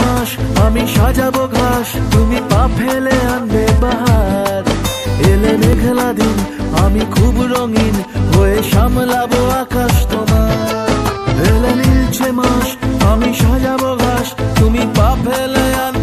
মাস, আমি সাজাবো ঘাস, তুমি পা ফেলে আনবে বাহার। এলে মেঘলা দিন, আমি খুব রঙিন হয়ে সামলাবো আকাশ তোমার। এলে নীলছে মাস, আমি সাজাবো ঘাস, তুমি পা ফেলে আনবে